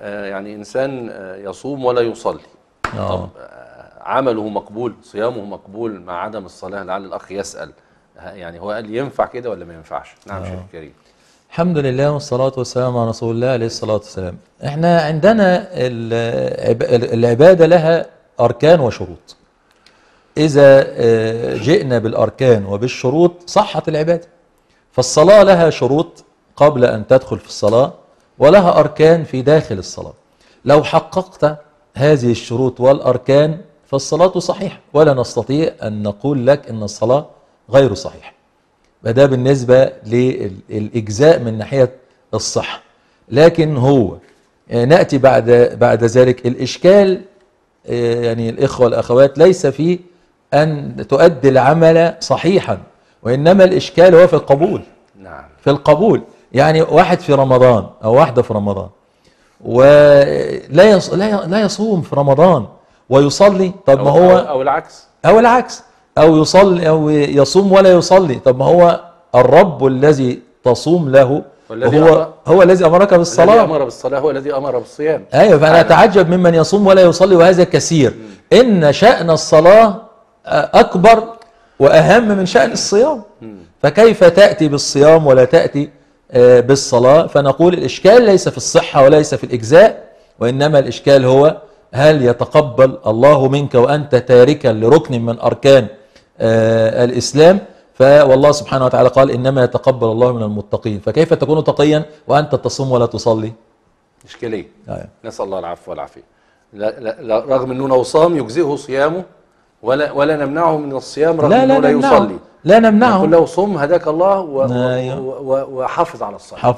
آه، يعني إنسان آه، يصوم ولا يصلي. آه. طب عمله مقبول صيامه مقبول مع عدم الصلاة لعل الأخ يسأل. يعني هو قال ينفع كده ولا ما ينفعش؟ نعم شيخ كريم الحمد لله والصلاة والسلام على رسول الله عليه الصلاة والسلام. إحنا عندنا العب- العبادة لها أركان وشروط. إذا جئنا بالأركان وبالشروط صحت العبادة. فالصلاة لها شروط قبل أن تدخل في الصلاة. ولها أركان في داخل الصلاة. لو حققت هذه الشروط والأركان فالصلاة صحيحة ولا نستطيع أن نقول لك أن الصلاة غير صحيحة. فده بالنسبة للإجزاء من ناحية الصحة. لكن هو آه، نأتي بعد بعد ذلك. الإشكال آه، يعني الإخوة والأخوات ليس في أن تؤدي العمل صحيحا وإنما الإشكال هو في القبول. نعم. في القبول. يعني واحد في رمضان أو واحدة في رمضان. ولا يص... لا ي- لا يصوم في رمضان. ويصلي طب ما هو أو, أو العكس. أو العكس. أو يصلي أو يصوم ولا يصلي. طب ما هو الرب الذي تصوم له هو أمر- هو الذي أمرك الذي بالصلاة أمر بالصلاة هو الذي أمر بالصيام. أيوة فأنا فعلا. أتعجب ممن يصوم ولا يصلي وهذا كثير. إن شأن الصلاة أكبر وأهم من شأن الصيام. فكيف تأتي بالصيام ولا تأتي آه، بالصلاة. فنقول الإشكال ليس في الصحة وليس في الإجزاء وإنما الإشكال هو هل يتقبل الله منك وأنت تاركا لركن من أركان آه، الإسلام؟ فوالله سبحانه وتعالى قال إنما يتقبل الله من المتقين. فكيف تكون تقيا وأنت تصوم ولا تصلي؟ إشكالية. أيوة. نسأل الله العفو والعافية. لا لا لا رغم أنه صام يجزئه صيامه ولا ولا نمنعه من الصيام رغم لا أنه لا لا يصلي. لا نمنعه نقول له صم هداك الله و- و- أيوة. و- و- وحافظ على الصلاة.